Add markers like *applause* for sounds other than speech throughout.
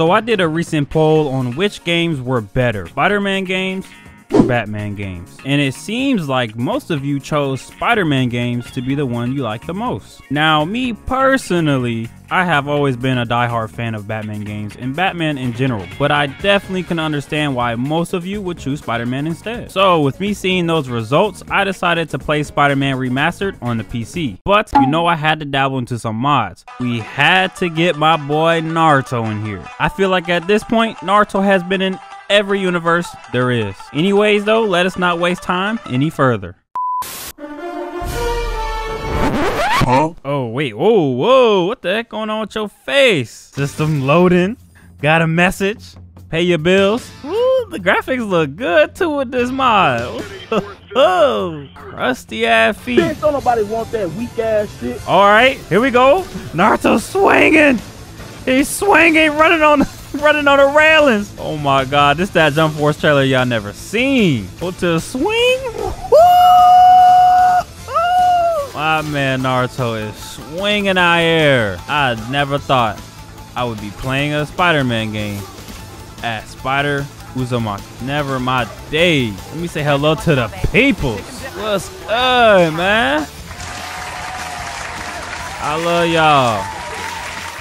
So I did a recent poll on which games were better, Spider-Man games or Batman games. And it seems like most of you chose Spider-Man games to be the one you like the most. Now, me personally, I have always been a die-hard fan of Batman games and Batman in general, but I definitely can understand why most of you would choose Spider-Man instead. So with me seeing those results, I decided to play Spider-Man Remastered on the PC. But you know I had to dabble into some mods. We had to get my boy Naruto in here. I feel like at this point, Naruto has been in every universe there is. Anyways though, let us not waste time any further. Huh? Oh wait, whoa, whoa, what the heck going on with your face? System loading, got a message, pay your bills. Ooh, the graphics look good too with this mod. *laughs* oh, rusty ass feet. Bitch, don't nobody want that weak ass shit. All right, here we go. Naruto swinging. He's swinging, running on, *laughs* running on the railings. Oh my God, this that Jump Force trailer y'all never seen. Go to the swing. My man Naruto is swinging out air. I never thought I would be playing a Spider-Man game at Spider Uzumaki. Never my day. Let me say hello to the people. What's good, man? I love y'all,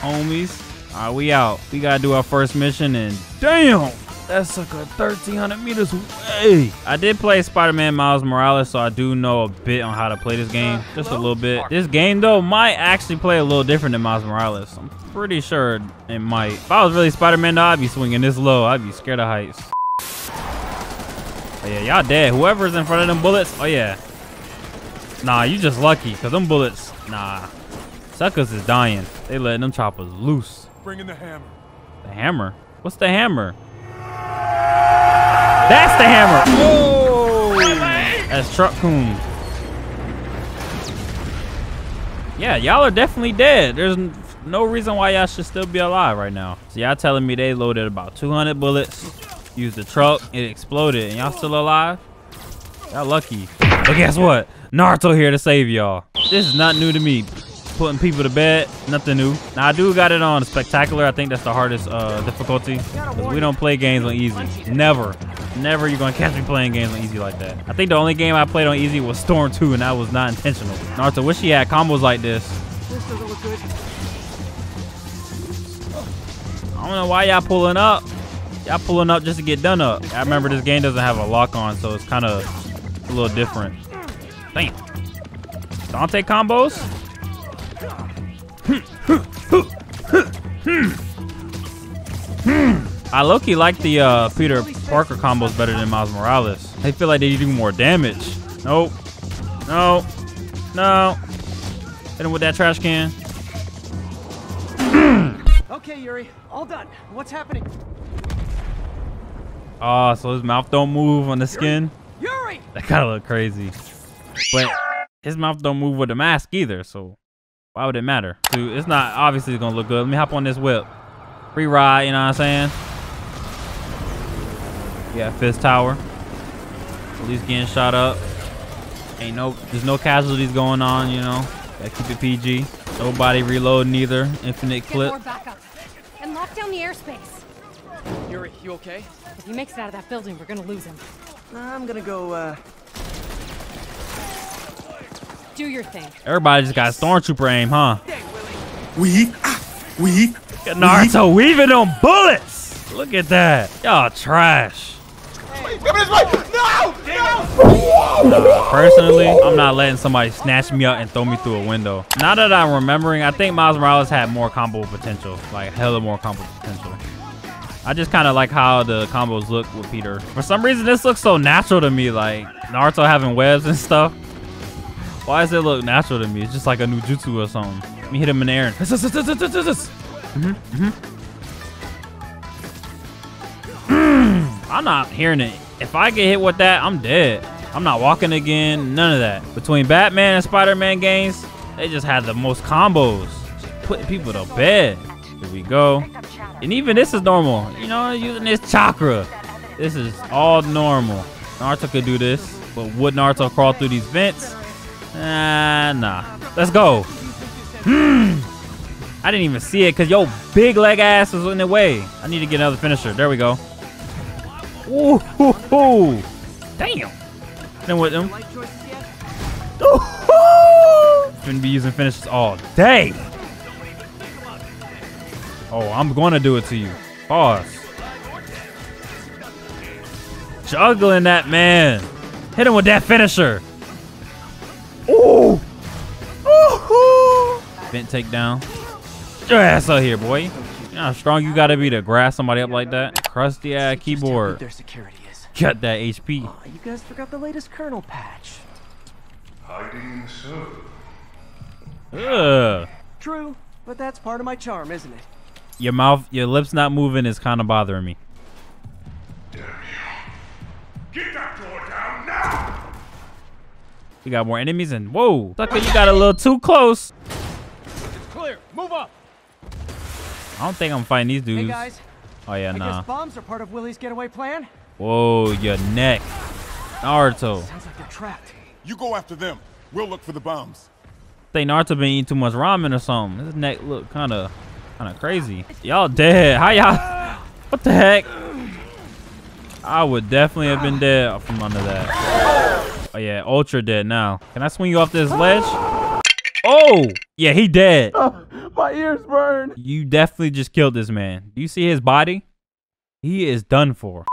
homies. All right, we out. We gotta do our first mission, and damn, that's like a 1,300 meters away. I did play Spider-Man Miles Morales, so I do know a bit on how to play this game, uh, just a little bit. This game though might actually play a little different than Miles Morales. I'm pretty sure it might. If I was really Spider-Man, though, I'd be swinging this low. I'd be scared of heights. Oh, yeah, y'all dead. Whoever's in front of them bullets, oh yeah. Nah, you just lucky, cause them bullets, nah. Suckers is dying. They letting them choppers loose. Bring in the hammer. The hammer? What's the hammer? That's the hammer. Oh, that's Truck Coon. Yeah, y'all are definitely dead. There's no reason why y'all should still be alive right now. So y'all telling me they loaded about 200 bullets, used the truck, it exploded, and y'all still alive? Y'all lucky. But guess what? Naruto here to save y'all. This is not new to me. Putting people to bed, nothing new. Now I do got it on spectacular. I think that's the hardest uh, difficulty. we don't play games on easy. Never. Never you're gonna catch me playing games on easy like that. I think the only game I played on easy was Storm 2 and that was not intentional. Naruto wish he had combos like this. This doesn't look good. I don't know why y'all pulling up. Y'all pulling up just to get done up. I remember this game doesn't have a lock on, so it's kind of a little different. Damn. Dante combos? I low-key like the uh, Peter Parker combos better than Miles Morales. They feel like they do more damage. Nope. No. No. Hit him with that trash can. *clears throat* Okay, Yuri, all done. What's happening? Oh, so his mouth don't move on the skin? Yuri! That kind of look crazy. But his mouth don't move with the mask either, so why would it matter? Dude, it's not obviously gonna look good. Let me hop on this whip. Free ride, you know what I'm saying? Yeah, Fisk Tower. Police getting shot up. Ain't no, there's no casualties going on, you know. Gotta keep it PG. Nobody reloading either. Infinite clip. Get more clip. backup. And lock down the airspace. Yuri, you okay? If he makes it out of that building, we're gonna lose him. I'm gonna go, uh, Do your thing. Everybody just got stormtrooper aim, huh? We, we. Look at Naruto weaving on bullets. Look at that. Y'all trash. Come this way. No, no. Personally, I'm not letting somebody snatch me up and throw me through a window. Now that I'm remembering, I think Miles Morales had more combo potential, like hella more combo potential. I just kind of like how the combos look with Peter. For some reason, this looks so natural to me, like Naruto having webs and stuff. Why does it look natural to me? It's just like a new jutsu or something. Let me hit him in the air. Mhm, mhm. I'm not hearing it. If I get hit with that, I'm dead. I'm not walking again. None of that. Between Batman and Spider-Man games, they just had the most combos. Just putting people to bed. Here we go. And even this is normal. You know, using this chakra. This is all normal. Naruto could do this. But would Naruto crawl through these vents? Ah, nah. Let's go. Hmm. I didn't even see it because yo big leg ass was in the way. I need to get another finisher. There we go. Ooh, hoo, hoo. damn. Then with choices? Gonna be using finishes all day. Oh, I'm gonna do it to you. Pause. Juggling that man. Hit him with that finisher. Ooh. Bent takedown. Get your ass out here, boy. You know how strong you gotta be to grab somebody up like that? Crusty ass Just keyboard. Their security is. Got that HP. Oh, you guys forgot the latest kernel patch. Hiding so. Ugh. True, but that's part of my charm, isn't it? Your mouth, your lips not moving is kind of bothering me. Damn you. Get that door down now! We got more enemies and whoa, sucker, you got a little too close. Clear. Move up. I don't think I'm fighting these dudes. Hey guys, oh yeah, I nah. guess bombs are part of Willie's getaway plan. Whoa, your neck, Naruto. Sounds like they're trapped. You go after them. We'll look for the bombs. Think Naruto been eating too much ramen or something. His neck look kind of, kind of crazy. Y'all dead? How y'all? What the heck? I would definitely have been dead from under that. Oh yeah, ultra dead now. Can I swing you off this ledge? Oh, yeah, he dead. *laughs* My ears burn. You definitely just killed this man. Do you see his body? He is done for.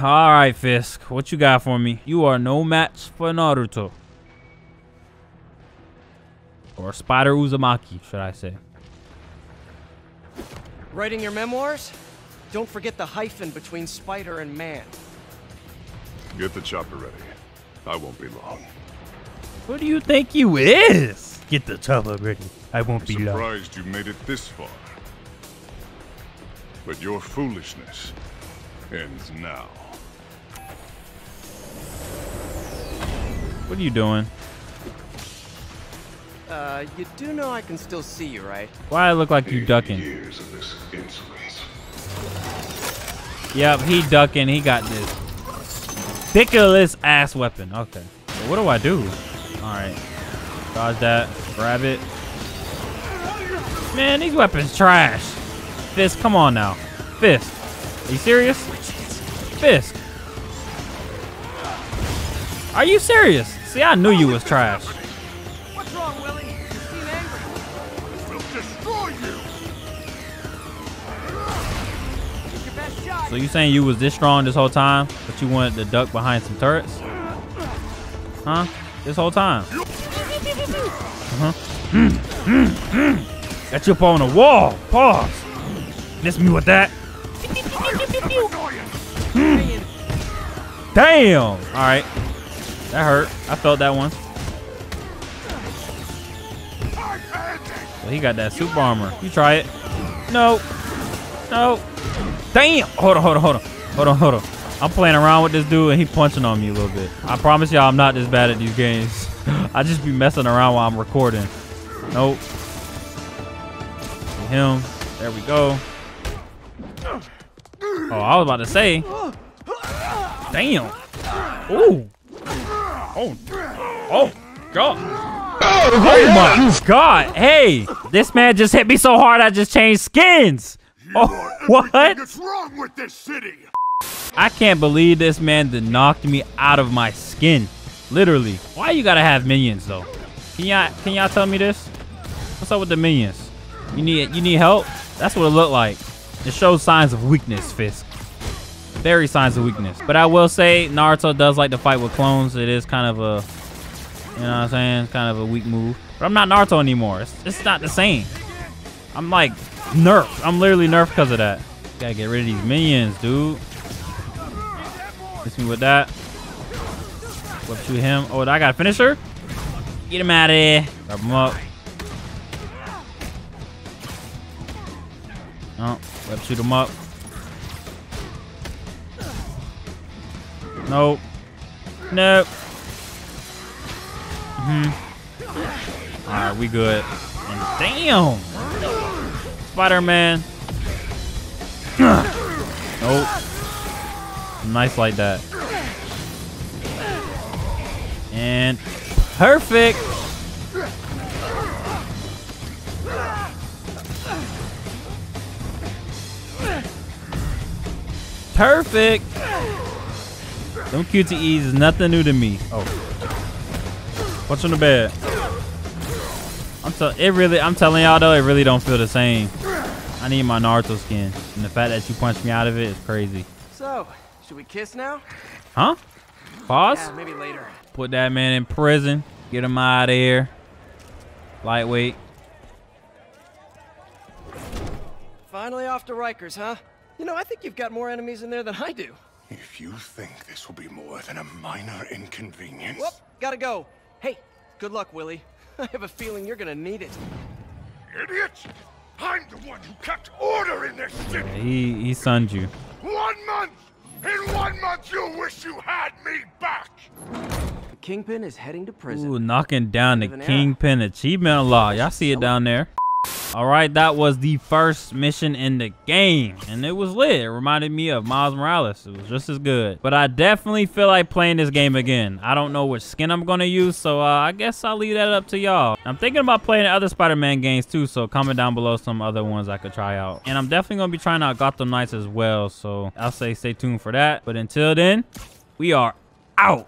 All right, Fisk. What you got for me? You are no match for Naruto. Or Spider Uzumaki, should I say. Writing your memoirs? Don't forget the hyphen between spider and man. Get the chopper ready. I won't be long. Who do you think you is? Get the chopper ready. I won't be long. Surprised you made it this far. But your foolishness ends now. What are you doing? Uh, you do know I can still see you, right? Why I look like you ducking? Years of this insolence. Yep, he ducking. He got this ridiculous ass weapon. Okay. So what do I do? All right. Dodge that. Grab it. Man, these weapons trash. Fisk, come on now. Fisk. Are you serious? Fisk. Are you serious? See, I knew you was trash. What's wrong, Willie? You seem angry. We'll destroy you! Get your best shot. So you saying you was this strong this whole time, but you wanted to duck behind some turrets? Huh? This whole time? *laughs* Uh-huh. Hmm, hmm, hmm, Mm, mm, mm. You up on the wall. Pause. Miss me with that. Damn. All right. That hurt. I felt that one. So he got that super armor. You try it. No. No. Damn. Hold on, hold on, hold on. Hold on, hold on. I'm playing around with this dude and he punching on me a little bit. I promise y'all I'm not this bad at these games. *laughs* I just be messing around while I'm recording. Nope. Him. There we go. Oh, I was about to say. Damn. Ooh. Oh. Oh. God. Oh, oh my God. Hey, this man just hit me so hard I just changed skins. Oh, *laughs* what? What's wrong with this city? I can't believe this man did knocked me out of my skin. Literally. Why you gotta have minions though? Can y'all can y'all tell me this? What's up with the minions? You need you need help? That's what it looked like. It shows signs of weakness, Fisk. Very signs of weakness. But I will say Naruto does like to fight with clones. It is kind of a you know what I'm saying? Kind of a weak move. But I'm not Naruto anymore. It's, it's not the same. I'm like nerfed. I'm literally nerfed because of that. Gotta get rid of these minions, dude. Miss me with that. Whip shoot him. Oh, I got a finisher? Get him out of here. Grab him up. Oh, web shoot him up. Nope. Nope. hmm Alright, we good. And damn! Spider-Man. *clears throat* nope. Nice like that. And perfect. Perfect. Them QTEs is nothing new to me. Oh. What's on the bed? I'm tell it really I'm telling y'all though, it really don't feel the same. I need my Naruto skin. And the fact that you punched me out of it is crazy. So, should we kiss now? Huh? Pause? Yeah, maybe later. Put that man in prison. Get him out of here. Lightweight. Finally off to Rikers, huh? You know, I think you've got more enemies in there than I do. If you think this will be more than a minor inconvenience... Whoop, gotta go. Hey, good luck, Willie. *laughs* I have a feeling you're gonna need it. Idiot! I'm the one who kept order in this city! He he sunned you. One month! In one month you'll wish you had me back! The Kingpin is heading to prison. Ooh, knocking down the Even era. Kingpin achievement unlock. Y'all see it down there. All right, that was the first mission in the game, and it was lit. It reminded me of Miles Morales. It was just as good. But I definitely feel like playing this game again. I don't know which skin I'm gonna use, so uh, I guess I'll leave that up to y'all. I'm thinking about playing other Spider-Man games too, so comment down below some other ones I could try out. And I'm definitely gonna be trying out Gotham Knights as well, so I'll say stay tuned for that. But until then, we are out.